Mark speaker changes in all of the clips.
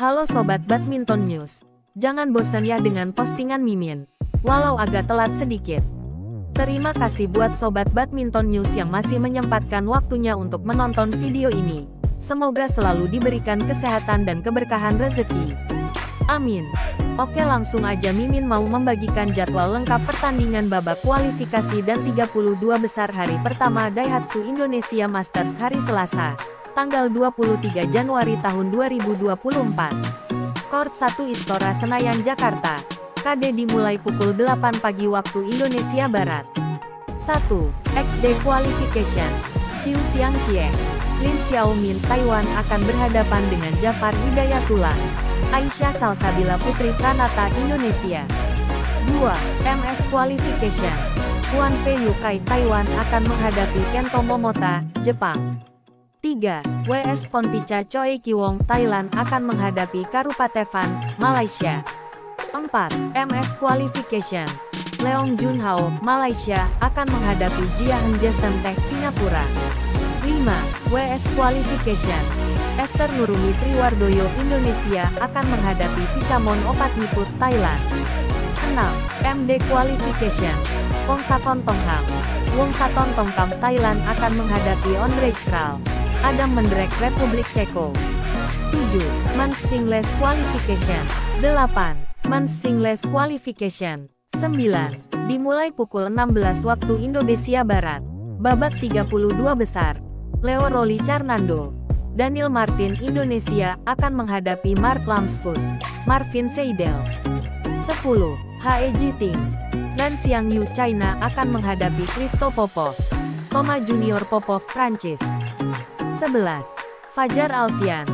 Speaker 1: Halo Sobat Badminton News. Jangan bosan ya dengan postingan Mimin. Walau agak telat sedikit. Terima kasih buat Sobat Badminton News yang masih menyempatkan waktunya untuk menonton video ini. Semoga selalu diberikan kesehatan dan keberkahan rezeki. Amin. Oke langsung aja Mimin mau membagikan jadwal lengkap pertandingan babak kualifikasi dan 32 besar hari pertama Daihatsu Indonesia Masters hari Selasa, tanggal 23 Januari tahun 2024. Court 1 Istora Senayan Jakarta. KD dimulai pukul 8 pagi waktu Indonesia Barat. 1. XD Qualification. Chiu Xiang Chieng. Lin Xiaomin Taiwan akan berhadapan dengan Jafar Hidayatullah. Aisyah Salsabila Putri Pranata Indonesia 2. MS Qualification Huan Fei Yukai Taiwan akan menghadapi Kento Momota, Jepang 3. WS Ponpicha Choi Kiwong Thailand akan menghadapi Karupatevan, Malaysia 4. MS Qualification Leong Junhao, Malaysia, akan menghadapi Jia Jason Tech Singapura 5. WS Qualification Esther Nurumi Triwardoyo Indonesia akan menghadapi Pichamon Opatniput Thailand. 6. MD Qualification Wong Saton Tongham Wong Saton Tongkam Thailand akan menghadapi Andre Kral. Adam Mendrek Republik Ceko. 7. Men's Singles Qualification 8. Men's Singles Qualification 9. Dimulai pukul 16 waktu Indonesia Barat. Babak 32 besar. Leo Roli Carnando Daniel Martin Indonesia akan menghadapi Mark Lamsfus, Marvin Seidel. 10. Hae Jiting. Dan Xiang Yu China akan menghadapi Kristo Popov. Toma Junior Popov Prancis. 11. Fajar Alfian.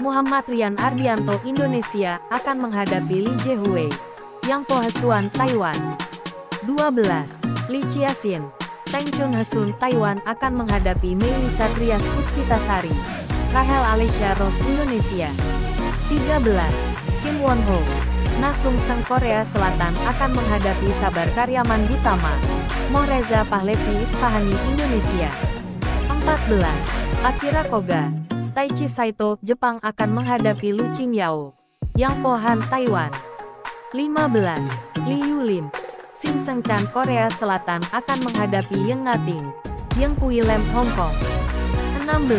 Speaker 1: Muhammad Rian Ardianto Indonesia akan menghadapi Li Jiehui. Yang Po Hsuan Taiwan. 12. Li Chiasin. Teng Chun Hesun Taiwan akan menghadapi Melisa Trias Puspitasari. Rahel Alicia Rose Indonesia 13. Kim Won Ho Nasung Seng Korea Selatan akan menghadapi Sabar Karyaman Gutama Mohreza Pahlevi Isfahani Indonesia 14. Akira Koga Taichi Saito Jepang akan menghadapi Lu Qingyao Yang Pohan Taiwan 15. Li Yulin Seng Chan Korea Selatan akan menghadapi Yeng Ngating Yang Pui Lem Hong Kong 16.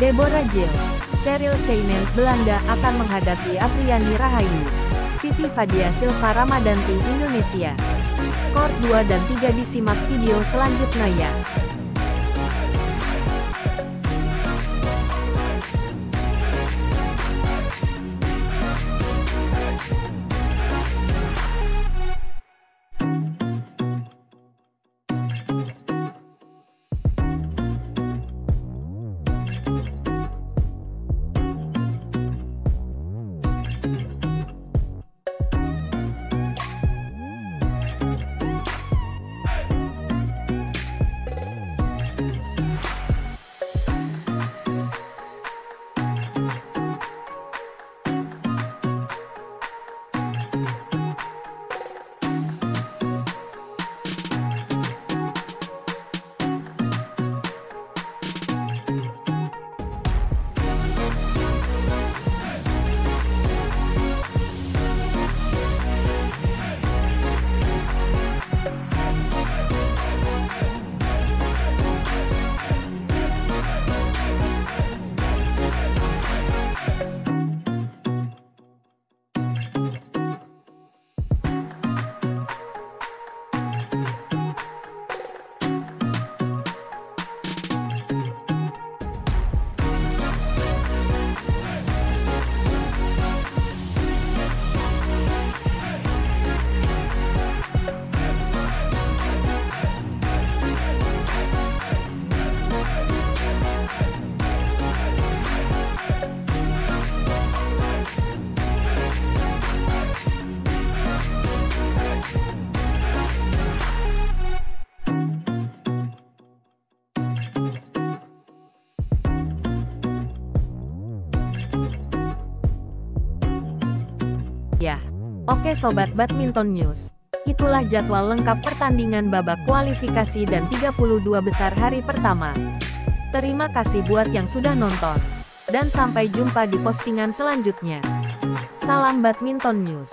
Speaker 1: Deborah Jill, Cheryl Seinen, Belanda akan menghadapi Apriani Rahayu. Siti Fadia Silva Ramadanti Indonesia. Kort 2 dan 3 disimak video selanjutnya ya. Ya, oke Sobat Badminton News. Itulah jadwal lengkap pertandingan babak kualifikasi dan 32 besar hari pertama. Terima kasih buat yang sudah nonton. Dan sampai jumpa di postingan selanjutnya. Salam Badminton News.